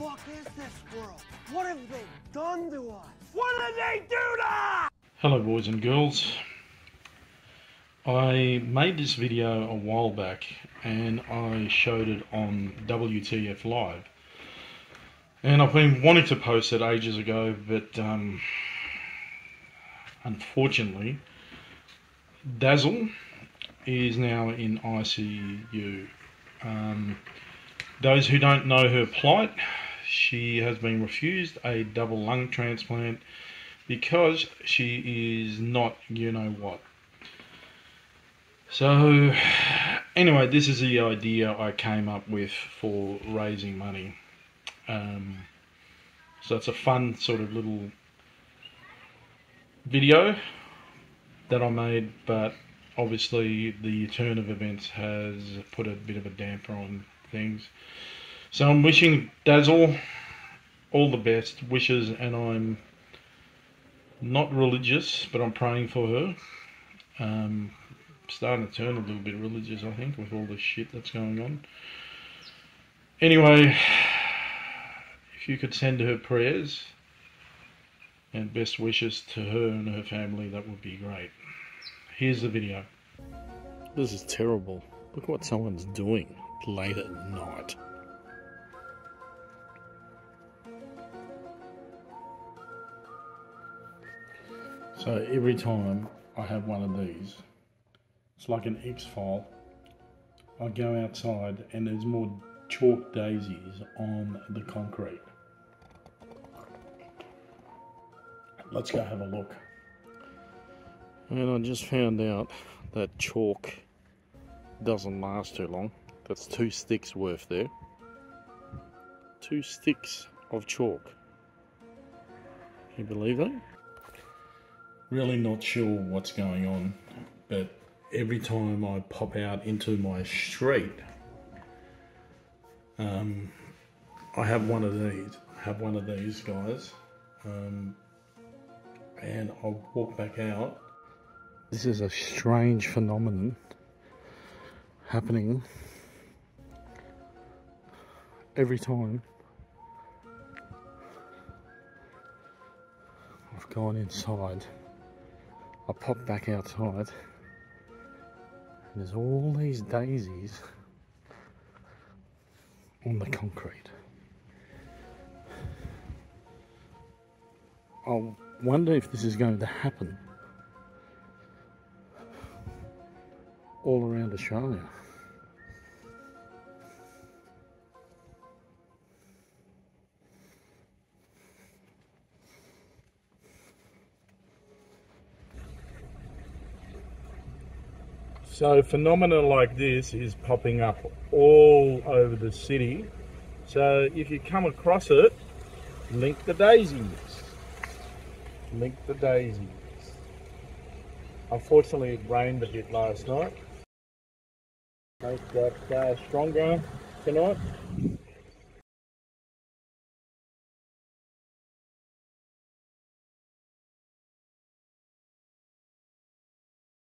fuck is this world? What have they done to us? What did they do to us? Hello boys and girls. I made this video a while back and I showed it on WTF Live. And I've been wanting to post it ages ago, but um, unfortunately, Dazelle is now in ICU. Um, those who don't know her plight, she has been refused a double lung transplant because she is not you know what. So, anyway, this is the idea I came up with for raising money. Um, so it's a fun sort of little video that I made, but obviously the turn of events has put a bit of a damper on things. So I'm wishing Dazelle all the best wishes, and I'm not religious, but I'm praying for her. Um, starting to turn a little bit religious, I think, with all the shit that's going on. Anyway, if you could send her prayers and best wishes to her and her family, that would be great. Here's the video. This is terrible. Look what someone's doing late at night. So every time I have one of these, it's like an X file. I go outside and there's more chalk daisies on the concrete. Let's go have a look. And I just found out that chalk doesn't last too long. That's two sticks worth there. Two sticks of chalk. Can you believe that? Really not sure what's going on, but every time I pop out into my street, um, I have one of these. I have one of these guys, um, and I'll walk back out. This is a strange phenomenon happening every time I've gone inside. I pop back outside and there's all these daisies on the concrete. I wonder if this is going to happen all around Australia. So phenomena like this is popping up all over the city. So if you come across it, link the daisies. Link the daisies. Unfortunately, it rained a bit last night. Make that uh, stronger tonight.